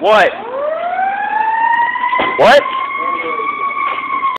What? What?